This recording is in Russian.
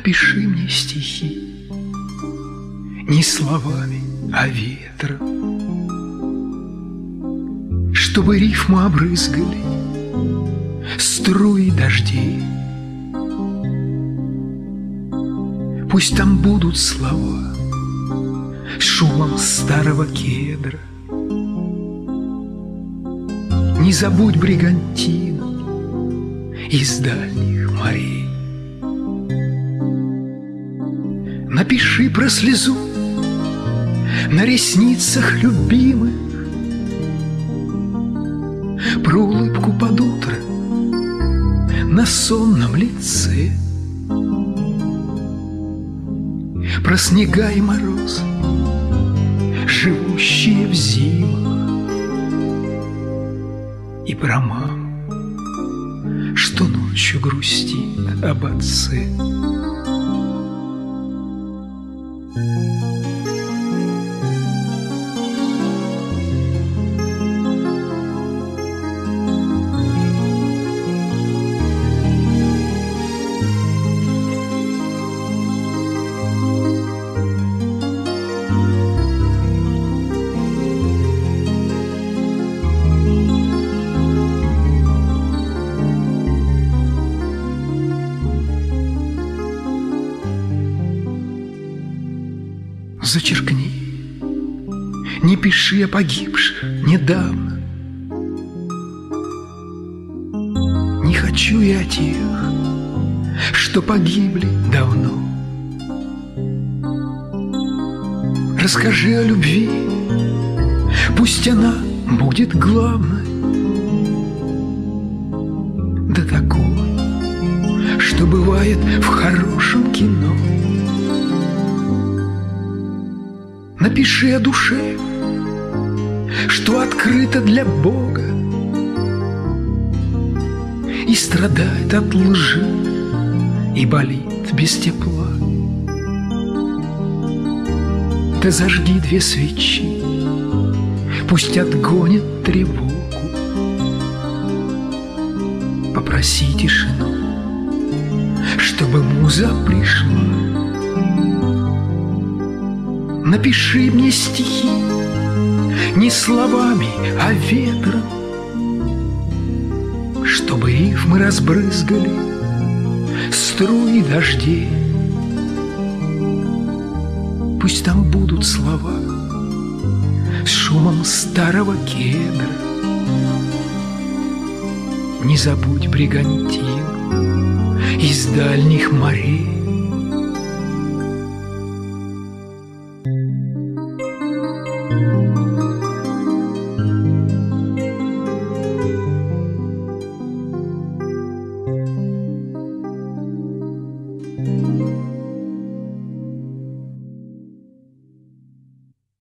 Напиши мне стихи. Не словами, а ветром. Чтобы рифму обрызгали Струи дождей. Пусть там будут слова Шумом старого кедра. Не забудь бригантину Из дальних морей Напиши про слезу На ресницах любимых Про улыбку под утро На сонном лице Про снега и мороз Живущие в зимах И про маму Что ночью грустит об отце Mm-hmm. Зачеркни, не пиши о погибших недавно. Не хочу я тех, что погибли давно. Расскажи о любви, пусть она будет главной. Да такой, что бывает в хорошем кино. Напиши о душе, что открыто для Бога И страдает от лжи, и болит без тепла. Ты зажги две свечи, пусть отгонят тревогу. Попроси тишину, чтобы муза пришла. Напиши мне стихи Не словами, а ветром Чтобы рифмы разбрызгали Струи дождей. Пусть там будут слова С шумом старого кедра. Не забудь бригантину Из дальних морей